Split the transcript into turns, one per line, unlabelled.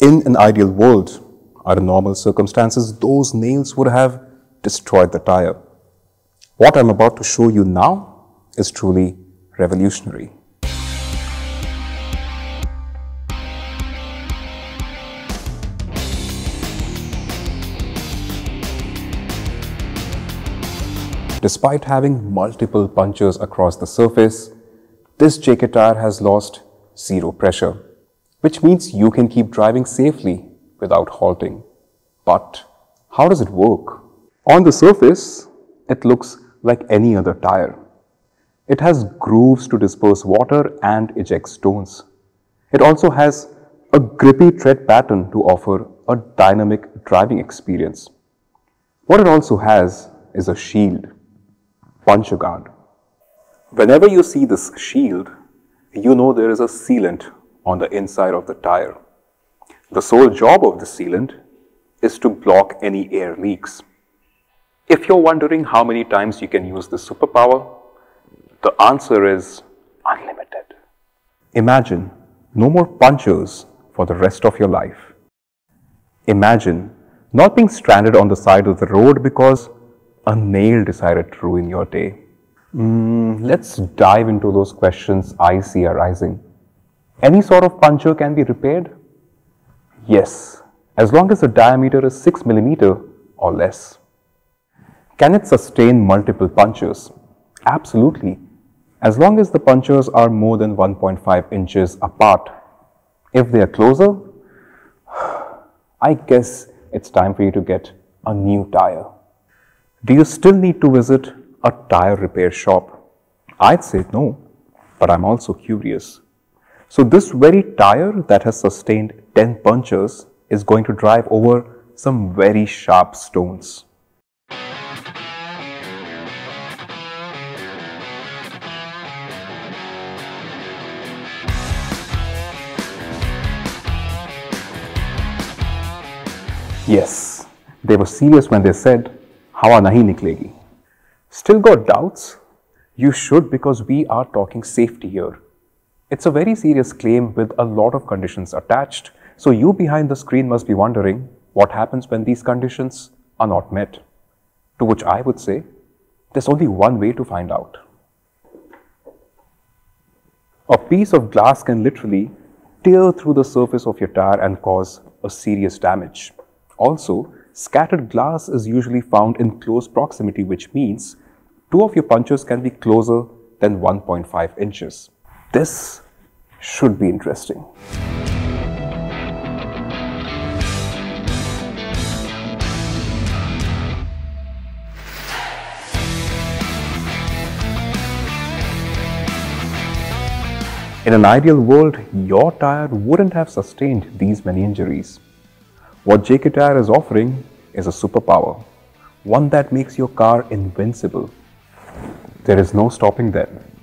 In an ideal world, under normal circumstances, those nails would have destroyed the tire. What I'm about to show you now is truly revolutionary. Despite having multiple punctures across the surface, this JK tire has lost zero pressure, which means you can keep driving safely without halting. But how does it work? On the surface, it looks like any other tire. It has grooves to disperse water and eject stones. It also has a grippy tread pattern to offer a dynamic driving experience. What it also has is a shield, puncture guard. Whenever you see this shield, you know there is a sealant on the inside of the tire. The sole job of the sealant is to block any air leaks. If you're wondering how many times you can use this superpower, the answer is unlimited. Imagine no more punctures for the rest of your life. Imagine not being stranded on the side of the road because a nail decided to ruin your day. Mm, let's dive into those questions I see arising. Any sort of puncture can be repaired? Yes, as long as the diameter is 6 millimeter or less. Can it sustain multiple punctures? Absolutely, as long as the punctures are more than 1.5 inches apart. If they are closer, I guess it's time for you to get a new tire. Do you still need to visit a tire repair shop? I'd say no, but I'm also curious. So this very tire that has sustained 10 punches is going to drive over some very sharp stones. Yes, they were serious when they said, Hawa nahi niklegi. Still got doubts? You should because we are talking safety here. It's a very serious claim with a lot of conditions attached. So you behind the screen must be wondering what happens when these conditions are not met. To which I would say, there's only one way to find out. A piece of glass can literally tear through the surface of your tire and cause a serious damage. Also, Scattered glass is usually found in close proximity, which means two of your punctures can be closer than 1.5 inches. This should be interesting. In an ideal world, your tire wouldn't have sustained these many injuries. What JK Tire is offering is a superpower, one that makes your car invincible. There is no stopping them.